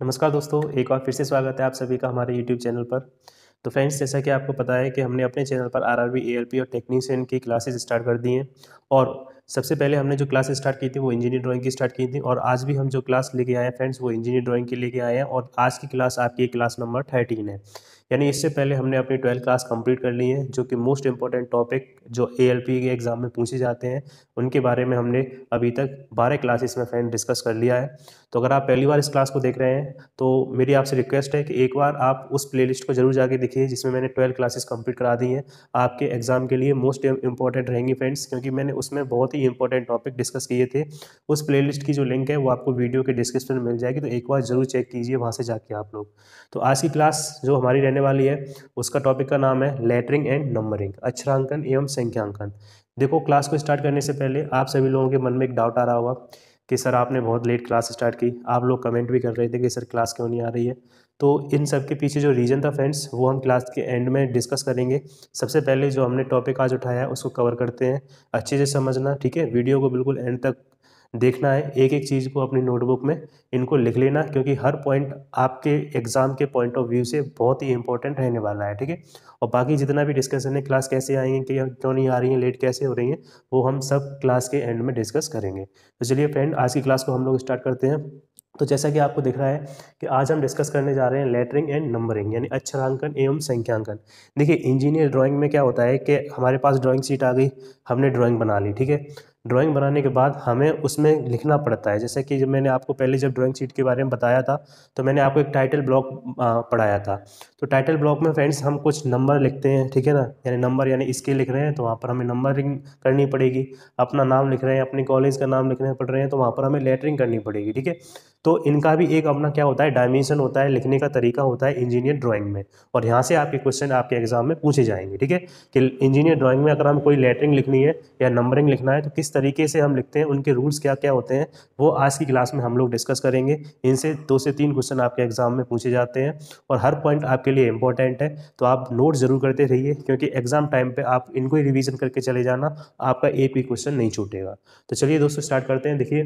नमस्कार दोस्तों, एक बार फिर से स्वागत है आप सभी का हमारे यूट्यूब चैनल पर। तो फ्रेंड्स, जैसा कि आपको पता है कि हमने अपने चैनल पर आर आर बी और टेक्नीशियन की क्लासेस स्टार्ट कर दी हैं। और सबसे पहले हमने जो क्लास स्टार्ट की थी, वो इंजीनियर ड्राइंग की स्टार्ट की थी। और आज भी हम जो क्लास लेके आए हैं, फ्रेंड्स, वो इंजीनियर ड्राइंग के लेके आए हैं। और आज की क्लास आपकी क्लास नंबर थर्टीन है। यानी इससे पहले हमने अपनी ट्वेल्थ क्लास कंप्लीट कर ली है, जो कि मोस्ट इंपॉर्टेंट टॉपिक जो ए के एग्ज़ाम में पूछे जाते हैं, उनके बारे में हमने अभी तक बारह क्लासेस में फ्रेंड डिस्कस कर लिया है। तो अगर आप पहली बार इस क्लास को देख रहे हैं तो मेरी आपसे रिक्वेस्ट है कि एक बार आप उस प्लेलिस्ट को ज़रूर जाके देखिए, जिसमें मैंने ट्वेल्व क्लासेस कंप्लीट करा दी हैं। आपके एग्ज़ाम के लिए मोस्ट इंपॉर्टेंट रहेंगी फ्रेंड्स क्योंकि मैंने उसमें बहुत ही इंपॉर्टेंट टॉपिक डिस्कस किए थे। उस प्लेलिस्ट की जो लिंक है, वो आपको वीडियो के डिस्क्रिप्शन में मिल जाएगी तो एक बार ज़रूर चेक कीजिए, वहाँ से जाके आप लोग। तो आज की क्लास जो हमारी रहने वाली है। उसका टॉपिक का नाम है लेटरिंग एंड नंबरिंग अक्षरांकन एवं संख्यांकन। देखो क्लास को स्टार्ट करने से पहले आप सभी लोगों के मन में एक डाउट आ रहा होगा कि सर आपने बहुत लेट क्लास स्टार्ट की। आप लोग कमेंट भी कर रहे थे कि सर क्लास क्यों नहीं आ रही है? तो इन सब के पीछे जो रीज़न था फ्रेंड्स वो हम क्लास के एंड में डिस्कस करेंगे। सबसे पहले जो हमने टॉपिक आज उठाया है, उसको कवर करते हैं। अच्छे से समझना, ठीक है? वीडियो को बिल्कुल एंड तक देखना है एक एक चीज़ को अपनी नोटबुक में, इनको लिख लेना, क्योंकि हर पॉइंट आपके एग्ज़ाम के पॉइंट ऑफ़ व्यू से बहुत ही इंपॉर्टेंट रहने वाला है, ठीक है? और बाकी जितना भी डिस्कशन है क्लास कैसे आएँगे कि क्यों नहीं आ रही हैं लेट कैसे हो रही हैं, वो हम सब क्लास के एंड में डिस्कस करेंगे। तो चलिए फ्रेंड आज की क्लास को हम लोग स्टार्ट करते हैं। तो जैसा कि आपको दिख रहा है कि आज हम डिस्कस करने जा रहे हैं लेटरिंग एंड नंबरिंग यानी अक्षरांकन एवं संख्यांकन। देखिए इंजीनियर ड्राइंग में क्या होता है कि हमारे पास ड्राइंग सीट आ गई, हमने ड्राइंग बना ली, ठीक है? ड्राइंग बनाने के बाद हमें उसमें लिखना पड़ता है। जैसे कि जब मैंने आपको पहले जब ड्राइंग शीट के बारे में बताया था तो मैंने आपको एक टाइटल ब्लॉक पढ़ाया था। तो टाइटल ब्लॉक में फ्रेंड्स हम कुछ नंबर लिखते हैं, ठीक है ना? यानी नंबर यानी इसके लिख रहे हैं तो वहाँ पर हमें नंबरिंग करनी पड़ेगी। अपना नाम लिख रहे हैं, अपने कॉलेज का नाम लिखने पड़ रहे हैं तो वहाँ पर हमें लेटरिंग करनी पड़ेगी, ठीक है? तो इनका भी एक अपना क्या होता है, डायमेंशन होता है, लिखने का तरीका होता है इंजीनियर ड्राइंग में। और यहाँ से आपके क्वेश्चन आपके एग्ज़ाम में पूछे जाएँगे, ठीक है? कि इंजीनियर ड्राइंग में अगर हम कोई लेटरिंग लिखनी है या नंबरिंग लिखना है तो किस तरीके से हम लिखते हैं, उनके रूल्स क्या क्या होते हैं, वो आज की क्लास में हम लोग डिस्कस करेंगे। इनसे दो से तीन क्वेश्चन आपके एग्ज़ाम में पूछे जाते हैं और हर पॉइंट आपके लिए इंपॉर्टेंट है तो आप नोट ज़रूर करते रहिए, क्योंकि एग्ज़ाम टाइम पर आप इनको ही रिविजन करके चले जाना, आपका एक भी क्वेश्चन नहीं छूटेगा। तो चलिए दोस्तों, स्टार्ट करते हैं। देखिए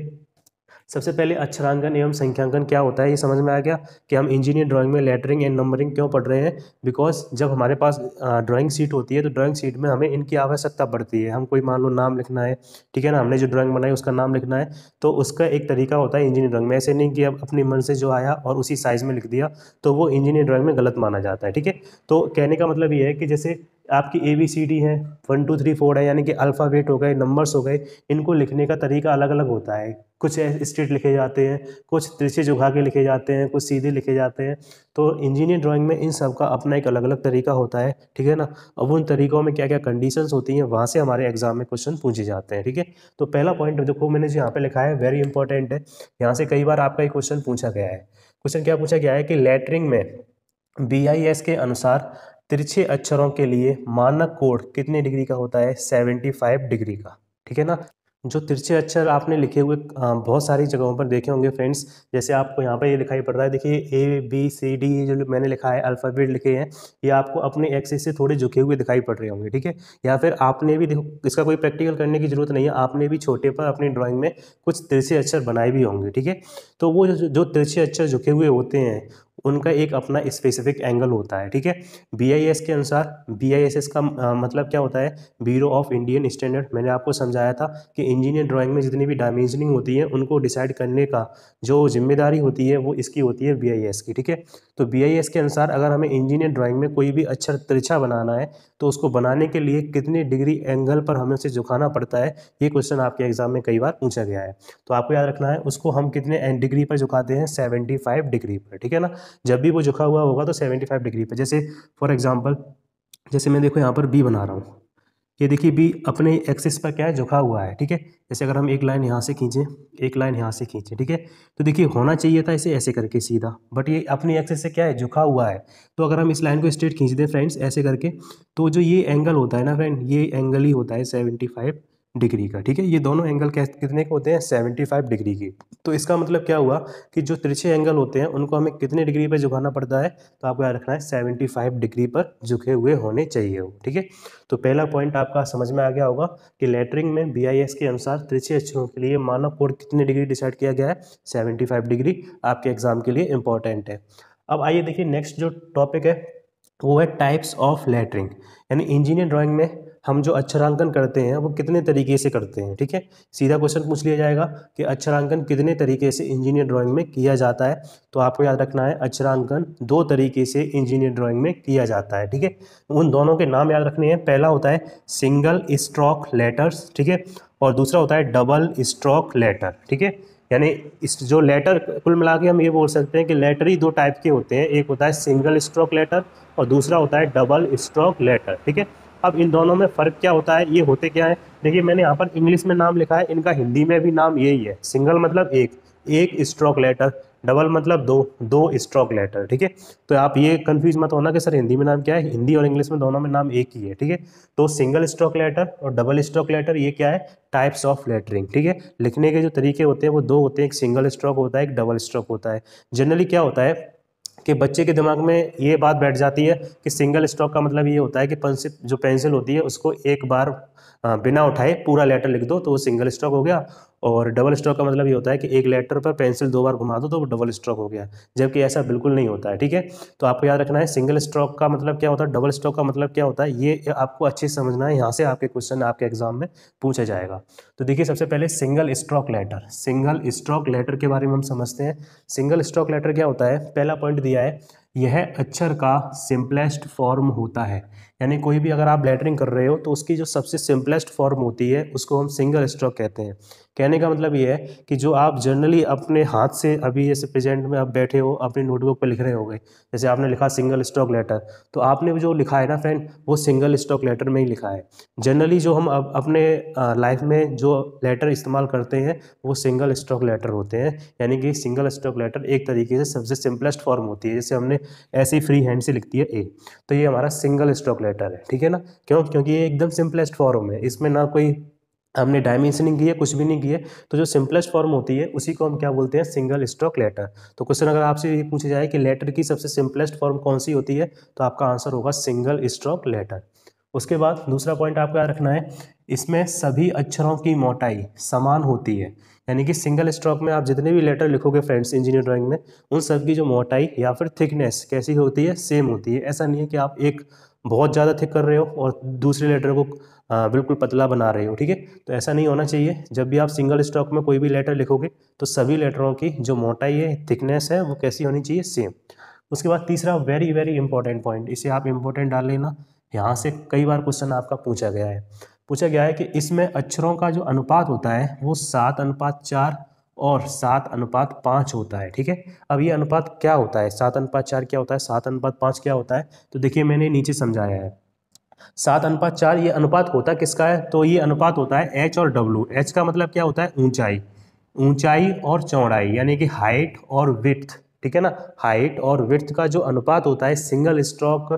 सबसे पहले अक्षरांकन एवं संख्यांकन क्या होता है? ये समझ में आ गया कि हम इंजीनियर ड्राइंग में लेटरिंग एंड नंबरिंग क्यों पढ़ रहे हैं? बिकॉज़ जब हमारे पास ड्राइंग सीट होती है तो ड्राइंग सीट में हमें इनकी आवश्यकता पड़ती है। हम कोई मान लो नाम लिखना है, ठीक है ना? हमने जो ड्राइंग बनाई, उसका नाम लिखना है तो उसका एक तरीका होता है इंजीनियर ड्राइंग में। ऐसे नहीं कि अब अपनी मन से जो आया और उसी साइज़ में लिख दिया तो वो इंजीनियर ड्राइंग में गलत माना जाता है, ठीक है? तो कहने का मतलब ये है कि जैसे आपकी ए बी सी डी है वन टू थ्री फोर है, यानी कि अल्फ़ाबेट हो गए नंबर्स हो गए, इनको लिखने का तरीका अलग अलग होता है। कुछ स्ट्रेट लिखे जाते हैं, कुछ तिरछे झुका के लिखे जाते हैं, कुछ सीधे लिखे जाते हैं। तो इंजीनियर ड्राइंग में इन सब का अपना एक अलग अलग तरीका होता है, ठीक है ना? अब उन तरीक़ों में क्या क्या कंडीशंस होती हैं, वहाँ से हमारे एग्ज़ाम में क्वेश्चन पूछे जाते हैं, ठीक है? तो पहला पॉइंट देखो, मैंने जो यहाँ पे लिखा है वेरी इंपॉर्टेंट है। यहाँ से कई बार आपका एक क्वेश्चन पूछा गया है। क्वेश्चन क्या पूछा गया है कि लेटरिंग में बीआईएस के अनुसार तिरछे अक्षरों के लिए मानक कोड कितने डिग्री का होता है? सेवेंटी फाइव डिग्री का। ठीक है ना? जो तिरछे अक्षर आपने लिखे हुए बहुत सारी जगहों पर देखे होंगे फ्रेंड्स। जैसे आपको यहाँ पर ये दिखाई पड़ रहा है। देखिए, ए, बी, सी, डी जो मैंने लिखा है, अल्फ़ाबेट लिखे हैं, ये आपको अपने एक्सिस से थोड़े झुके हुए दिखाई पड़ रहे होंगे। ठीक है? या फिर आपने भी देखो, इसका कोई प्रैक्टिकल करने की ज़रूरत नहीं है। आपने भी छोटे पर अपनी ड्राइंग में कुछ तिरछे अक्षर बनाए भी होंगे। ठीक है? तो वो जो तिरछे अक्षर झुके हुए होते हैं उनका एक अपना स्पेसिफिक एंगल होता है ठीक है? बीआईएस के अनुसार बी का आ, मतलब क्या होता है? ब्यूरो ऑफ़ इंडियन स्टैंडर्ड मैंने आपको समझाया था कि इंजीनियर ड्राइंग में जितनी भी डायमेंशनिंग होती है उनको डिसाइड करने का जो ज़िम्मेदारी होती है वो इसकी होती है बीआईएस की ठीक है? तो बीआईएस के अनुसार अगर हमें इंजीनियर ड्राइंग में कोई भी अच्छा तिरछा बनाना है तो उसको बनाने के लिए कितने डिग्री एंगल पर हमें उसे झुकाना पड़ता है ये क्वेश्चन आपके एग्ज़ाम में कई बार पूछा गया है। तो आपको याद रखना है उसको हम कितने डिग्री पर झुकाते हैं? सेवेंटी डिग्री पर ठीक है ना? जब भी वो झुका हुआ होगा तो सेवेंटी फाइव डिग्री पर जैसे फॉर एग्ज़ाम्पल जैसे मैं देखो यहाँ पर बी बना रहा हूँ। ये देखिए बी अपने एक्सिस पर क्या है? झुका हुआ है, ठीक है? जैसे अगर हम एक लाइन यहाँ से खींचें, एक लाइन यहाँ से खींचें, ठीक है? तो देखिए, होना चाहिए था इसे ऐसे करके सीधा बट ये अपने एक्सिस से क्या है? झुका हुआ है। तो अगर हम इस लाइन को स्ट्रेट खींच दें फ्रेंड्स ऐसे करके तो जो ये एंगल होता है ना फ्रेंड ये एंगल ही होता है सेवेंटी फाइव डिग्री का, ठीक है? ये दोनों एंगल कितने के होते हैं? सेवेंटी फाइव डिग्री की। तो इसका मतलब क्या हुआ कि जो तिरछे एंगल होते हैं, उनको हमें कितने डिग्री पर झुकाना पड़ता है? तो आपको याद रखना है, सेवेंटी फाइव डिग्री पर झुके हुए होने चाहिए वो, ठीक है? तो पहला पॉइंट आपका समझ में आ गया होगा कि लेटरिंग में बीआईएस के अनुसार तिरछे अक्षरों के लिए मानव कोड कितने डिग्री डिसाइड किया गया है? सेवेंटी डिग्री आपके एग्ज़ाम के लिए इंपॉर्टेंट है। अब आइए देखिए नेक्स्ट जो टॉपिक है, वो है टाइप्स ऑफ़ लेटरिंग यानी इंजीनियर ड्राइंग में हम जो अक्षरांकन करते हैं, वो कितने तरीके से करते हैं, ठीक है? सीधा क्वेश्चन पूछ लिया जाएगा कि अक्षरांकन कितने तरीके से इंजीनियर ड्राइंग में किया जाता है। तो आपको याद रखना है, अक्षरांकन दो तरीके से इंजीनियर ड्राइंग में किया जाता है, ठीक है? उन दोनों के नाम याद रखने हैं। पहला होता है सिंगल स्ट्रोक लेटर्स ठीक है? और दूसरा होता है डबल स्ट्रोक लेटर ठीक है? यानी इस जो लेटर कुल मिला के हम ये बोल सकते हैं कि लेटर ही दो टाइप के होते हैं। एक होता है सिंगल स्ट्रोक लेटर और दूसरा होता है डबल स्ट्रोक लेटर ठीक है? अब इन दोनों में फ़र्क क्या होता है, ये होते क्या है? देखिए, मैंने यहाँ पर इंग्लिश में नाम लिखा है, इनका हिंदी में भी नाम यही है। सिंगल मतलब एक एक स्ट्रोक लेटर डबल मतलब दो दो स्ट्रोक लेटर ठीक है? तो आप ये कंफ्यूज मत होना कि सर हिंदी में नाम क्या है, हिंदी और इंग्लिश में दोनों में नाम एक ही है, ठीक है? तो सिंगल स्ट्रोक लेटर और डबल स्ट्रोक लेटर ये क्या है? टाइप्स ऑफ़ लेटरिंग ठीक है? लिखने के जो तरीके होते हैं, वो दो होते हैं, एक सिंगल स्ट्रोक होता है, एक डबल स्ट्रोक होता है। जनरली क्या होता है कि बच्चे के दिमाग में ये बात बैठ जाती है कि सिंगल स्ट्रोक का मतलब ये होता है कि पेंसिल जो पेंसिल होती है, उसको एक बार बिना उठाए पूरा लेटर लिख दो तो वो सिंगल स्ट्रोक हो गया। और डबल स्ट्रोक का मतलब ये होता है कि एक लेटर पर पेंसिल दो बार घुमा दो तो वो डबल स्ट्रोक हो गया, जबकि ऐसा बिल्कुल नहीं होता है, ठीक है? तो आपको याद रखना है सिंगल स्ट्रोक का मतलब क्या होता है? डबल स्ट्रोक का मतलब क्या होता है? ये आपको अच्छे से समझना है, यहाँ से आपके क्वेश्चन आपके एग्ज़ाम में पूछा जाएगा। तो देखिए, सबसे पहले single stroke letter single stroke letter के बारे में हम समझते हैं। सिंगल स्ट्रोक लेटर क्या होता है? पहला पॉइंट दिया है, यह अक्षर का सिंपलेस्ट फॉर्म होता है। यानी कोई भी अगर आप लेटरिंग कर रहे हो तो उसकी जो सबसे सिंपलेस्ट फॉर्म होती है, उसको हम सिंगल स्ट्रोक कहते हैं। कहने का मतलब ये है कि जो आप जनरली अपने हाथ से अभी जैसे प्रेजेंट में आप बैठे हो, अपनी नोटबुक पर लिख रहे हो जैसे आपने लिखा सिंगल स्ट्रोक लेटर तो आपने जो लिखा है ना फ्रेंड वो सिंगल स्ट्रोक लेटर में ही लिखा है। जनरली जो हम अपने लाइफ में जो लेटर इस्तेमाल करते हैं, वो सिंगल स्ट्रोक लेटर होते हैं। यानी कि सिंगल स्ट्रोक लेटर एक तरीके से सबसे सिंपलेस्ट फॉर्म होती है, जैसे हमने ऐसे फ्री हैंड से लिखती है ए तो ये हमारा सिंगल स्ट्रोक लेटर है, ठीक है ना? क्यों? क्योंकि ये एकदम सिंपलेस्ट फॉर्म है। इसमें ना कोई हमने डायमेंशनिंग की है, कुछ भी नहीं की है। तो जो सिंपलेस्ट फॉर्म होती है, उसी को हम क्या बोलते हैं? सिंगल स्ट्रोक लेटर तो क्वेश्चन अगर आपसे ये पूछा जाए कि लेटर की सबसे सिंपलेस्ट फॉर्म कौन सी होती है तो आपका आंसर होगा सिंगल स्ट्रोक लेटर उसके बाद दूसरा पॉइंट आपको याद रखना है, इसमें सभी अक्षरों की मोटाई समान होती है। यानी कि सिंगल स्ट्रोक में आप जितने भी लेटर लिखोगे फ्रेंड्स इंजीनियर ड्राइंग में, उन सब की जो मोटाई या फिर थिकनेस कैसी होती है सेम होती है। ऐसा नहीं है कि आप एक बहुत ज़्यादा थिक कर रहे हो और दूसरे लेटर को बिल्कुल पतला बना रहे हो, ठीक है? तो ऐसा नहीं होना चाहिए। जब भी आप सिंगल स्टॉक में कोई भी लेटर लिखोगे तो सभी लेटरों की जो मोटाई है थिकनेस है, वो कैसी होनी चाहिए? सेम उसके बाद तीसरा वेरी वेरी इंपॉर्टेंट पॉइंट इसे आप इंपॉर्टेंट डाल लेना। यहाँ से कई बार क्वेश्चन आपका पूछा गया है। पूछा गया है कि इसमें अक्षरों का जो अनुपात होता है, वो सात अनुपात चार और सात अनुपात पाँच होता है, ठीक है? अब ये अनुपात क्या होता है? सात अनुपात चार क्या होता है? सात अनुपात पाँच क्या होता है? तो देखिए, मैंने नीचे समझाया है। सात अनुपात चार, ये अनुपात होता किसका है? तो ये अनुपात होता है एच और डब्लू एच का मतलब क्या होता है? ऊंचाई। ऊंचाई और चौड़ाई, यानी कि हाइट और विथ ठीक है ना? हाइट और विथ का जो अनुपात होता है सिंगल स्ट्रोक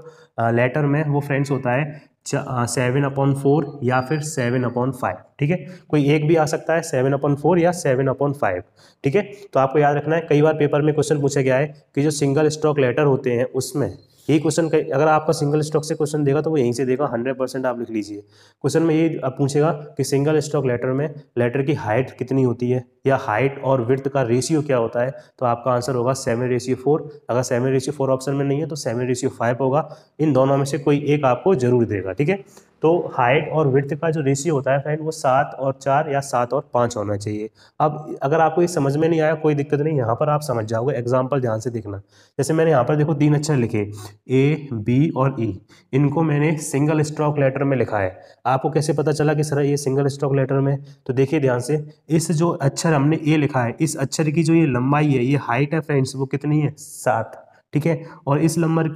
लेटर में, वो फ्रेंड्स होता है सेवन अपॉन फोर या फिर सेवन अपॉन फाइव ठीक है? कोई एक भी आ सकता है सेवन अपॉन फोर या सेवन अपॉन फाइव ठीक है? तो आपको याद रखना है, कई बार पेपर में क्वेश्चन पूछा गया है कि जो सिंगल स्ट्रोक लेटर होते हैं, उसमें यही क्वेश्चन अगर आपका सिंगल स्टॉक से क्वेश्चन देगा तो वो यहीं से देगा हंड्रेड परसेंट आप लिख लीजिए। क्वेश्चन में ये पूछेगा कि सिंगल स्टॉक लेटर में लेटर की हाइट कितनी होती है, या हाइट और विर्थ का रेशियो क्या होता है? तो आपका आंसर होगा सेवन रेशियो फोर अगर सेवन रेशियो फोर ऑप्शन में नहीं है तो सेवन रेशियो फाइव होगा। इन दोनों में से कोई एक आपको ज़रूर देगा, ठीक है? तो हाइट और विर्थ का जो रेशियो होता है फ्रेंड वो सात और चार या सात और पाँच होना चाहिए। अब अगर आपको ये समझ में नहीं आया, कोई दिक्कत नहीं, यहाँ पर आप समझ जाओगे एग्ज़ाम्पल ध्यान से देखना। जैसे मैंने यहाँ पर देखो तीन अक्षर लिखे ए बी और ई e. इनको मैंने सिंगल स्ट्रोक लेटर में लिखा है। आपको कैसे पता चला कि सर ये सिंगल स्ट्रोक लेटर में तो देखिए ध्यान से, इस जो अक्षर हमने ए लिखा है, इस अक्षर की जो ये लंबाई है, ये हाइट है फ्रेंड्स वो कितनी है? सात। ठीक है? और इस नंबर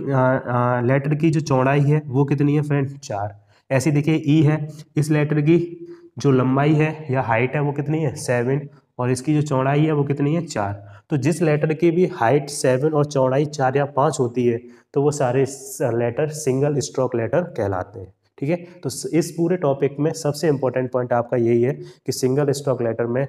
लेटर की जो चौड़ाई है, वो कितनी है फ्रेंड चार। ऐसी देखिए ई e है, इस लेटर की जो लंबाई है या हाइट है वो कितनी है? सेवन और इसकी जो चौड़ाई है वो कितनी है? चार। तो जिस लेटर की भी हाइट सेवन और चौड़ाई चार या पाँच होती है तो वो सारे लेटर सिंगल स्ट्रोक लेटर कहलाते हैं, ठीक है? तो इस पूरे टॉपिक में सबसे इंपॉर्टेंट पॉइंट आपका यही है कि सिंगल स्ट्रोक लेटर में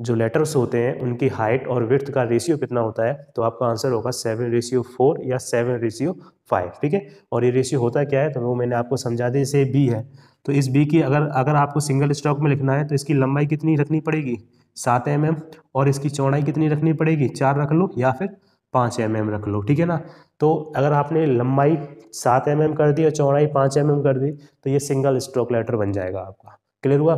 जो लेटर्स होते हैं, उनकी हाइट और विर्थ का रेशियो कितना होता है तो आपका आंसर होगा सेवन रेशियो फोर या सेवन रेशियो फाइव ठीक है? और ये रेशियो होता क्या है तो वो मैंने आपको समझा दिया जैसे बी है। तो इस बी की अगर अगर आपको सिंगल स्टॉक में लिखना है तो इसकी लंबाई कितनी रखनी पड़ेगी? सात एम mm और इसकी चौड़ाई कितनी रखनी पड़ेगी? चार रख लो या फिर पाँच एम mm रख लो, ठीक है ना? तो अगर आपने लंबाई सात एम mm कर दी और चौड़ाई पाँच एम mm कर दी तो ये सिंगल स्ट्रोक लेटर बन जाएगा आपका। क्लियर हुआ?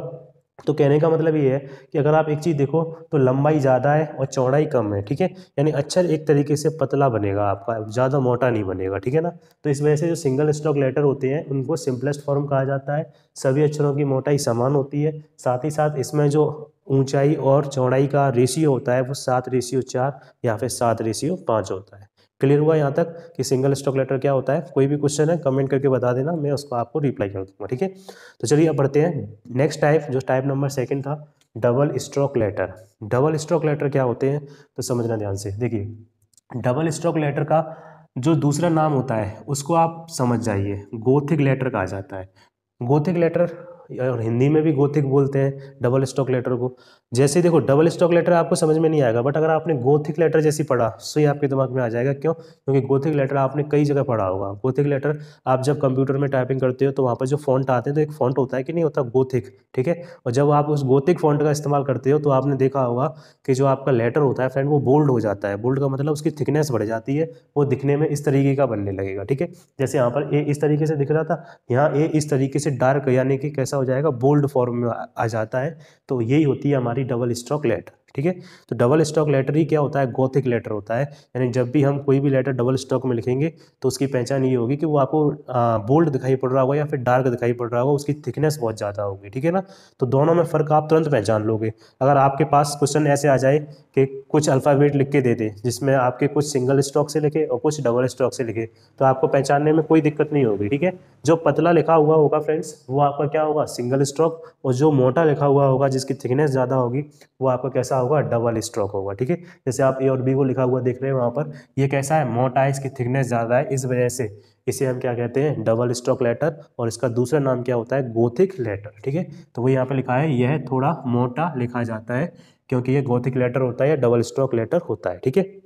तो कहने का मतलब ये है कि अगर आप एक चीज़ देखो तो लंबाई ज़्यादा है और चौड़ाई कम है, ठीक है? यानी अक्षर एक तरीके से पतला बनेगा आपका, ज़्यादा मोटा नहीं बनेगा, ठीक है ना? तो इस वजह से जो सिंगल स्ट्रोक लेटर होते हैं, उनको सिंपलेस्ट फॉर्म कहा जाता है। सभी अक्षरों की मोटाई समान होती है। साथ ही साथ इसमें जो ऊंचाई और चौड़ाई का रेशियो होता है, वो सात रेशियो चार या फिर सात रेशियो पाँच होता है। क्लियर हुआ यहाँ तक कि सिंगल स्टॉक लेटर क्या होता है? कोई भी क्वेश्चन है, कमेंट करके बता देना, मैं उसको आपको रिप्लाई कर दूँगा, ठीक है? तो चलिए अब बढ़ते हैं। नेक्स्ट टाइप जो टाइप नंबर सेकंड था double stroke letter double stroke letter क्या होते हैं? तो समझना ध्यान से। देखिए डबल स्ट्रोक लेटर का जो दूसरा नाम होता है, उसको आप समझ जाइए। गोथिक लेटर कहा जाता है। गोथिक लेटर और हिंदी में भी गोथिक बोलते हैं डबल स्टॉक लेटर को। जैसे देखो डबल स्टॉक लेटर आपको समझ में नहीं आएगा बट अगर आपने गोथिक लेटर जैसी पढ़ा तो ये आपके दिमाग में आ जाएगा। क्यों? क्योंकि गोथिक लेटर आपने कई जगह पढ़ा होगा। गोथिक लेटर आप जब कंप्यूटर में टाइपिंग करते हो तो वहाँ पर जो फॉन्ट आते हैं तो एक फॉन्ट होता है कि नहीं, होता गोथिक ठीक है? और जब आप उस गोथिक फॉन्ट का इस्तेमाल करते हो तो आपने देखा होगा कि जो आपका लेटर होता है फ्रेंड वो बोल्ड हो जाता है। बोल्ड का मतलब उसकी थिकनेस बढ़ जाती है, वो दिखने में इस तरीके का बनने लगेगा, ठीक है? जैसे यहाँ पर ए इस तरीके से दिख रहा था, यहाँ ए इस तरीके से डार्क यानी कि कैसा हो जाएगा बोल्ड फॉर्म में आ जाता है। तो यही होती है हमारी डबल स्ट्रोक लेटर ठीक है? तो डबल स्टॉक लेटर ही क्या होता है? गोथिक लेटर होता है। यानी जब भी हम कोई भी लेटर डबल स्टॉक में लिखेंगे तो उसकी पहचान ये होगी कि वो आपको बोल्ड दिखाई पड़ रहा होगा या फिर डार्क दिखाई पड़ रहा होगा, उसकी थिकनेस बहुत ज़्यादा होगी, ठीक है ना? तो दोनों में फ़र्क आप तुरंत पहचान लोगे। अगर आपके पास क्वेश्चन ऐसे आ जाए कि कुछ अल्फ़ाबेट लिख के दे दे, जिसमें आपके कुछ सिंगल स्टॉक से लिखे और कुछ डबल स्टॉक से लिखे तो आपको पहचानने में कोई दिक्कत नहीं होगी, ठीक है? जो पतला लिखा हुआ होगा फ्रेंड्स वो आपका क्या होगा? सिंगल स्ट्रोक और जो मोटा लिखा हुआ होगा, जिसकी थिकनेस ज़्यादा होगी, वो आपका कैसा होगा डबल स्ट्रोक होगा, ठीक है? जैसे आप ए और बी को लिखा हुआ देख रहे हैं वहाँ पर, ये कैसा है? मोटा है इसकी थिकनेस ज़्यादा है, इस वजह से इसे हम क्या कहते हैं? डबल स्ट्रोक लेटर और इसका दूसरा नाम क्या होता है? गोथिक लेटर ठीक है? तो वो यहाँ पर लिखा है, यह थोड़ा मोटा लिखा जाता है, क्योंकि ये गोथिक लेटर होता है या डबल स्ट्रोक लेटर होता है, ठीक है?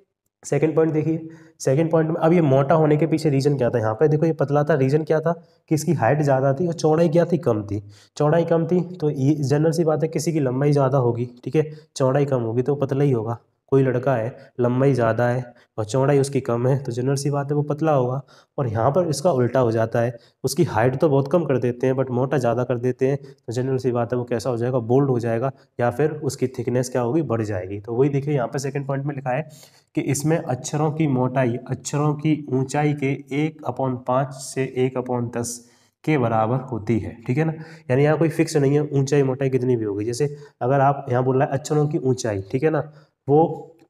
सेकेंड पॉइंट देखिए। सेकेंड पॉइंट में, अब ये मोटा होने के पीछे रीज़न क्या था यहाँ पे? देखो ये पतला था रीज़न क्या था कि इसकी हाइट ज़्यादा थी और चौड़ाई क्या थी? कम थी। चौड़ाई कम थी तो ये जनरल सी बात है, किसी की लंबाई ज़्यादा होगी, ठीक है? चौड़ाई कम होगी तो पतला ही होगा। कोई लड़का है, लंबाई ज़्यादा है और चौड़ाई उसकी कम है तो जनरल सी बात है वो पतला होगा और यहाँ पर इसका उल्टा हो जाता है। उसकी हाइट तो बहुत कम कर देते हैं बट मोटा ज़्यादा कर देते हैं तो जनरल सी बात है वो कैसा हो जाएगा बोल्ड हो जाएगा या फिर उसकी थिकनेस क्या होगी, बढ़ जाएगी। तो वही देखिए यहाँ पर सेकेंड पॉइंट में लिखा है कि इसमें अक्षरों की मोटाई, अक्षरों की ऊँचाई के एक अपॉन पाँच से एक अपॉन दस के बराबर होती है, ठीक है ना? यानी यहाँ कोई फिक्स नहीं है, ऊंचाई मोटाई कितनी भी होगी। जैसे अगर आप यहाँ बोल रहे हैं अक्षरों की ऊंचाई, ठीक है ना? वो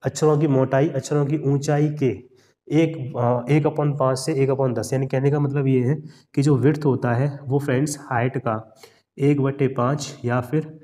अक्षरों की मोटाई, अक्षरों की ऊंचाई के एक एक अपन पाँच से एक अपन दस, यानी कहने का मतलब ये है कि जो विर्थ होता है वो फ्रेंड्स हाइट का एक बटे पाँच या फिर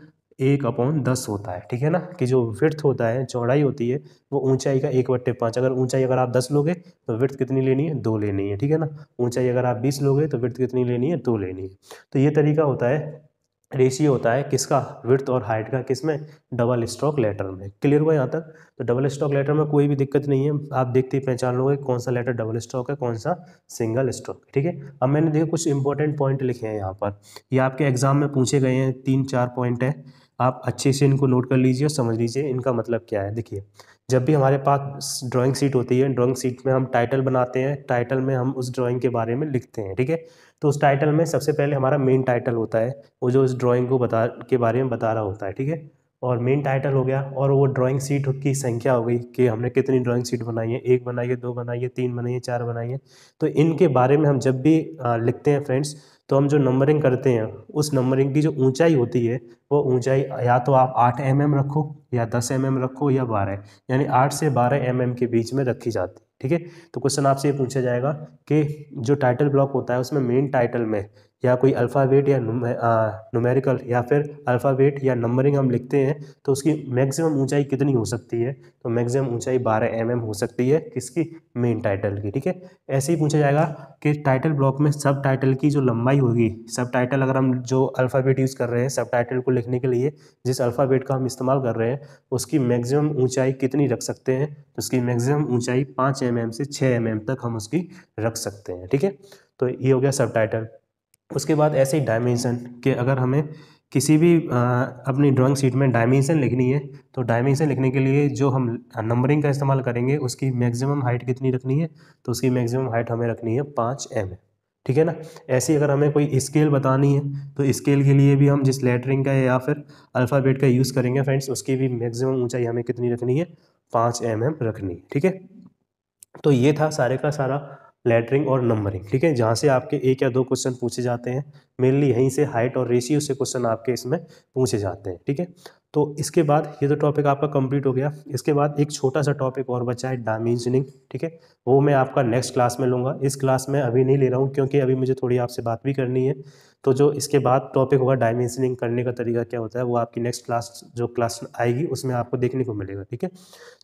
एक अपॉन दस होता है, ठीक है ना? कि जो विर्थ होता है, चौड़ाई होती है, वो ऊंचाई का एक बट्टे पाँच, अगर ऊंचाई अगर आप दस लोगे तो विर्थ कितनी लेनी है? दो लेनी है, ठीक है ना? ऊंचाई अगर आप बीस लोगे तो विर्थ कितनी लेनी है? दो लेनी है। तो ये तरीका होता है रेशियो होता है किसका? विर्थ और हाइट का किसमें डबल स्ट्रोक लेटर में। क्लियर हुआ यहाँ तक? तो डबल स्ट्रोक लेटर में कोई भी दिक्कत नहीं है। आप देखते ही पहचान लोगे कौन सा लेटर डबल स्ट्रोक है, कौन सा सिंगल स्ट्रोक ठीक है? अब मैंने देखा कुछ इंपॉर्टेंट पॉइंट लिखे हैं यहाँ पर। ये आपके एग्ज़ाम में पूछे गए हैं, तीन चार पॉइंट है। आप अच्छे से इनको नोट कर लीजिए और समझ लीजिए इनका मतलब क्या है। देखिए, जब भी हमारे पास ड्राइंग सीट होती है ड्राइंग सीट में हम टाइटल बनाते हैं टाइटल में हम उस ड्राइंग के बारे में लिखते हैं, ठीक है? तो उस टाइटल में सबसे पहले हमारा मेन टाइटल होता है, वो जो उस ड्राइंग को बता, के बारे में बता रहा होता है, ठीक है? और मेन टाइटल हो गया, और वो ड्राइंग सीट की संख्या हो गई कि हमने कितनी ड्राइंग सीट बनाई है, एक बनाई है, दो बनाई है, तीन बनाई है, चार बनाई है। तो इनके बारे में हम जब भी लिखते हैं फ्रेंड्स तो हम जो नंबरिंग करते हैं, उस नंबरिंग की जो ऊंचाई होती है, वो ऊंचाई या तो आप आठ एम mm रखो, या दस एम mm रखो, या बारह, यानी आठ से बारह एम mm के बीच में रखी जाती है। ठीक है? तो क्वेश्चन आपसे ये पूछा जाएगा कि जो टाइटल ब्लॉक होता है, उसमें मेन टाइटल में या कोई अल्फ़ाबेट या नुमेरिकल या फिर अल्फ़ाबेट या नंबरिंग हम लिखते हैं तो उसकी मैक्सिमम ऊंचाई कितनी हो सकती है? तो मैक्सिमम ऊंचाई 12 एम mm हो सकती है किसकी? मेन टाइटल की, ठीक है? ऐसे ही पूछा जाएगा कि टाइटल ब्लॉक में सब टाइटल की जो लंबाई होगी सब टाइटल अगर हम जो अल्फ़ाबेट यूज़ कर रहे हैं सब टाइटल को लिखने के लिए, जिस अल्फ़ाबेट का हम इस्तेमाल कर रहे हैं, उसकी मैक्सिमम ऊंचाई कितनी रख सकते हैं? तो उसकी मैक्सिमम ऊंचाई पाँच एम mm से छः एम mm तक हम उसकी रख सकते हैं, ठीक है? तो ये हो गया सब टाइटल उसके बाद ऐसे ही डायमेंशन कि अगर हमें किसी भी अपनी ड्राइंग शीट में डायमेंशन लिखनी है तो डायमेंशन लिखने के लिए जो हम नंबरिंग का इस्तेमाल करेंगे, उसकी मैक्सिमम हाइट कितनी रखनी है तो उसकी मैक्सिमम हाइट हमें रखनी है पाँच एम ठीक है ना? ऐसी अगर हमें कोई स्केल बतानी है तो स्केल के लिए भी हम जिस लेटरिंग का या फिर अल्फ़ाबेट का यूज़ करेंगे फ्रेंड्स उसकी भी मैक्सिमम ऊंचाई हमें कितनी रखनी है? पाँच एम रखनी है। ठीक है? तो ये था सारे का सारा लेटरिंग और नंबरिंग ठीक है? जहाँ से आपके एक या दो क्वेश्चन पूछे जाते हैं मेनली यहीं से हाइट और रेशियो से क्वेश्चन आपके इसमें पूछे जाते हैं, ठीक है? तो इसके बाद ये तो टॉपिक आपका कंप्लीट हो गया, इसके बाद एक छोटा सा टॉपिक और बचा है डायमेंशनिंग ठीक है? वो मैं आपका नेक्स्ट क्लास में लूँगा। इस क्लास में अभी नहीं ले रहा हूँ, क्योंकि अभी मुझे थोड़ी आपसे बात भी करनी है। तो जो इसके बाद टॉपिक होगा डायमेंशनिंग करने का तरीका क्या होता है, वो आपकी नेक्स्ट क्लास जो क्लास आएगी, उसमें आपको देखने को मिलेगा, ठीक है?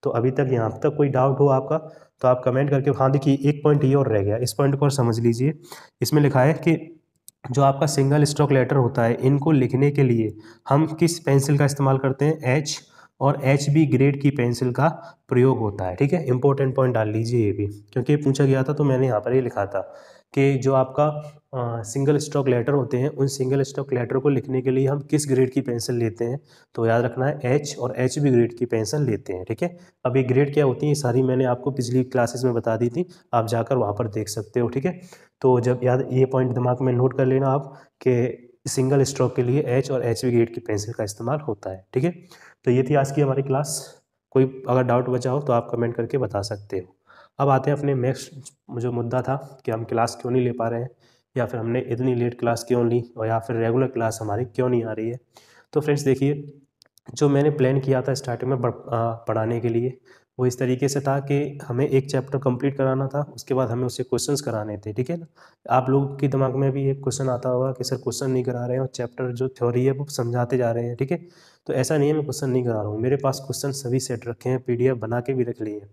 तो अभी तक यहाँ तक कोई डाउट हो आपका तो आप कमेंट करके हाँ देखिए, एक पॉइंट ये और रह गया। इस पॉइंट को और समझ लीजिए। इसमें लिखा है कि जो आपका सिंगल स्ट्रोक लेटर होता है, इनको लिखने के लिए हम किस पेंसिल का इस्तेमाल करते हैं? एच और एच बी ग्रेड की पेंसिल का प्रयोग होता है, ठीक है? इंपॉर्टेंट पॉइंट डाल लीजिए ये भी, क्योंकि पूछा गया था तो मैंने यहाँ पर ये लिखा था। कि जो आपका सिंगल स्टॉक लेटर होते हैं, उन सिंगल स्टॉक लेटर को लिखने के लिए हम किस ग्रेड की पेंसिल लेते हैं? तो याद रखना है एच और एच बी ग्रेड की पेंसिल लेते हैं, ठीक है? अब ये ग्रेड क्या होती है? ये सारी मैंने आपको पिछली क्लासेस में बता दी थी, आप जाकर वहाँ पर देख सकते हो, ठीक है? तो जब याद, ये पॉइंट दिमाग में नोट कर लेना आप कि सिंगल स्ट्रोक के लिए एच और एच बी ग्रेड की पेंसिल का इस्तेमाल होता है, ठीक है? तो ये थी आज की हमारी क्लास कोई अगर डाउट बचा हो तो आप कमेंट करके बता सकते हो। अब आते हैं अपने नेक्स्ट जो मुद्दा था कि हम क्लास क्यों नहीं ले पा रहे हैं, या फिर हमने इतनी लेट क्लास क्यों ली, और या फिर रेगुलर क्लास हमारी क्यों नहीं आ रही है? तो फ्रेंड्स देखिए, जो मैंने प्लान किया था स्टार्टिंग में पढ़ाने के लिए वो इस तरीके से था कि हमें एक चैप्टर कंप्लीट कराना था, उसके बाद हमें उससे क्वेश्चंस कराने थे, ठीक है ना? आप लोगों के दिमाग में भी एक क्वेश्चन आता होगा कि सर क्वेश्चन नहीं करा रहे हैं और चैप्टर जो थ्योरी है वो समझाते जा रहे हैं, ठीक है? तो ऐसा नहीं है मैं क्वेश्चन नहीं करा रहा हूँ, मेरे पास क्वेश्चन सभी सेट रखे हैं पीडीएफ बना के भी रख लिए हैं।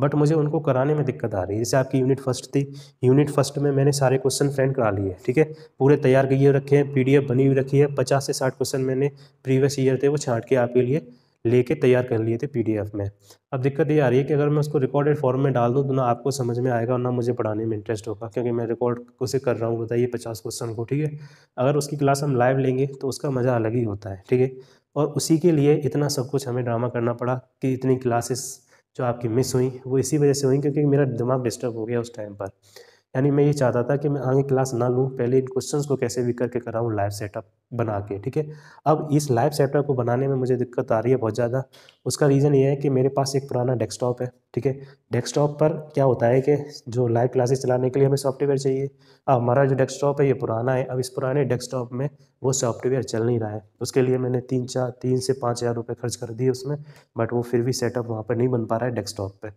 बट मुझे उनको कराने में दिक्कत आ रही है, जैसे आपकी यूनिट फ़र्स्ट थी यूनिट फ़र्स्ट में मैंने सारे क्वेश्चन फ्रेंड करा लिए, ठीक है? पूरे तैयार किए रखे हैं पीडीएफ बनी हुई रखी है, पचास से साठ क्वेश्चन मैंने प्रीवियस ईयर थे, वो छाँट के आपके लिए लेके तैयार कर लिए थे पीडीएफ में। अब दिक्कत ये आ रही है कि अगर मैं उसको रिकॉर्डेड फॉर्म में डाल दूँ तो ना आपको समझ में आएगा और ना मुझे पढ़ाने में इंटरेस्ट होगा, क्योंकि मैं रिकॉर्ड उसे कर रहा हूँ, बताइए पचास क्वेश्चन को, ठीक है? अगर उसकी क्लास हम लाइव लेंगे तो उसका मज़ा अलग ही होता है, ठीक है? और उसी के लिए इतना सब कुछ हमें ड्रामा करना पड़ा कि इतनी क्लासेस जो आपकी मिस हुई, वो इसी वजह से हुई, क्योंकि मेरा दिमाग डिस्टर्ब हो गया उस टाइम पर। यानी मैं ये चाहता था कि मैं आगे क्लास ना लूँ, पहले इन क्वेश्चंस को कैसे भी करके कराऊँ लाइव सेटअप बना के, ठीक है? अब इस लाइव सेटअप को बनाने में मुझे दिक्कत आ रही है बहुत ज़्यादा। उसका रीज़न ये है कि मेरे पास एक पुराना डेस्कटॉप है, ठीक है? डेस्कटॉप पर क्या होता है कि जो लाइव क्लासेस चलाने के लिए हमें सॉफ्टवेयर चाहिए। अब हमारा जो डेस्कटॉप है, ये पुराना है। अब इस पुराने डेस्कटॉप में वो सॉफ्टवेयर चल नहीं रहा है। उसके लिए मैंने तीन चार, तीन से पाँच हज़ार रुपये खर्च कर दिए उसमें बट वो फिर भी सेटअप वहाँ पर नहीं बन पा रहा है डेस्कटॉप पर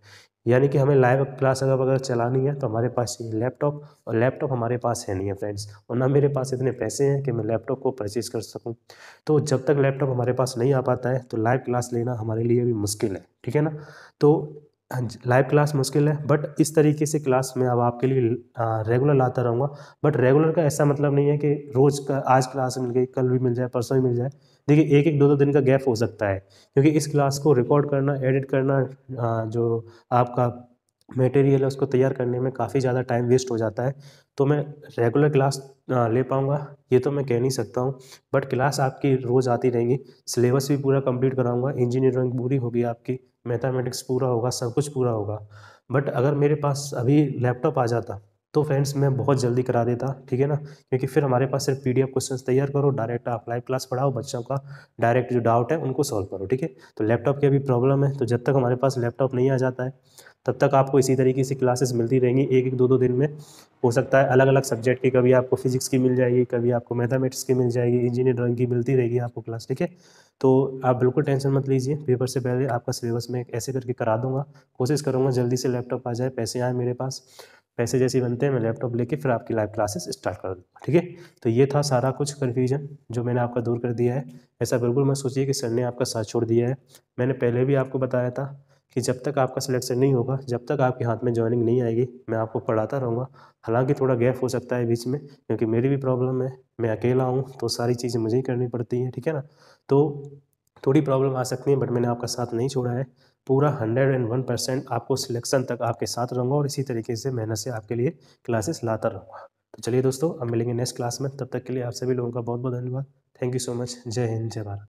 यानी कि हमें लाइव क्लास अगर अगर चलानी है तो हमारे पास चाहिए लैपटॉप और लैपटॉप हमारे पास है नहीं है फ्रेंड्स और ना मेरे पास इतने पैसे हैं कि मैं लैपटॉप को परचेज़ कर सकूँ। तो जब तक लैपटॉप हमारे पास नहीं आ पाता है तो लाइव क्लास लेना हमारे लिए भी मुश्किल है, ठीक है ना? तो लाइव क्लास मुश्किल है बट इस तरीके से क्लास मैं अब आपके लिए रेगुलर लाता रहूँगा। बट रेगुलर का ऐसा मतलब नहीं है कि रोज़ का, आज क्लास मिल गई, कल भी मिल जाए, परसों भी मिल जाए। देखिए एक एक दो दो दिन का गैप हो सकता है, क्योंकि इस क्लास को रिकॉर्ड करना एडिट करना जो आपका मटेरियल है, उसको तैयार करने में काफ़ी ज़्यादा टाइम वेस्ट हो जाता है। तो मैं रेगुलर क्लास ले पाऊँगा। ये तो मैं कह नहीं सकता हूँ बट क्लास आपकी रोज़ आती रहेंगी। सिलेबस भी पूरा कंप्लीट कराऊँगा। इंजीनियरिंग पूरी होगी आपकी। मैथमेटिक्स पूरा होगा, सब कुछ पूरा होगा। बट अगर मेरे पास अभी लैपटॉप आ जाता तो फ्रेंड्स मैं बहुत जल्दी करा देता, ठीक है ना? क्योंकि फिर हमारे पास सिर्फ़ पी डी एफ़ क्वेश्चन तैयार करो डायरेक्ट आप लाइव क्लास पढ़ाओ, बच्चों का डायरेक्ट जो डाउट है, उनको सॉल्व करो, ठीक है? तो लैपटॉप की अभी प्रॉब्लम है तो जब तक हमारे पास लैपटॉप नहीं आ जाता है तब तक आपको इसी तरीके से क्लासेस मिलती रहेंगी एक एक दो दो दिन में। हो सकता है अलग अलग सब्जेक्ट की कभी आपको फिजिक्स की मिल जाएगी, कभी आपको मैथमेटिक्स की मिल जाएगी इंजीनियर ड्राइंग की मिलती रहेगी आपको क्लास, ठीक है? तो आप बिल्कुल टेंशन मत लीजिए, पेपर से पहले आपका सिलेबस में ऐसे करके करा दूँगा, कोशिश करूँगा जल्दी से लैपटॉप आ जाए, पैसे आए मेरे पास, पैसे जैसे बनते हैं मैं लैपटॉप लेके फिर आपकी लाइव क्लासेस स्टार्ट कर दूँगा, ठीक है? तो ये था सारा कुछ कन्फ्यूज़न जो मैंने आपका दूर कर दिया है। ऐसा बिल्कुल मत सोचिए कि सर ने आपका साथ छोड़ दिया है। मैंने पहले भी आपको बताया था कि जब तक आपका सिलेक्शन नहीं होगा, जब तक आपके हाथ में ज्वाइनिंग नहीं आएगी, मैं आपको पढ़ाता रहूँगा। हालाँकि थोड़ा गैप हो सकता है बीच में, क्योंकि मेरी भी प्रॉब्लम है, मैं अकेला हूँ तो सारी चीज़ें मुझे ही करनी पड़ती हैं, ठीक है ना? तो थोड़ी प्रॉब्लम आ सकती है बट मैंने आपका साथ नहीं छोड़ा है। पूरा हंड्रेड एंड वन परसेंट आपको सिलेक्शन तक आपके साथ रहूँगा और इसी तरीके से मेहनत से आपके लिए क्लासेस लाता रहूँगा। तो चलिए दोस्तों, अब मिलेंगे नेक्स्ट क्लास में। तब तक के लिए आप सभी लोगों का बहुत बहुत धन्यवाद। थैंक यू सो मच जय हिंद, जय भारत।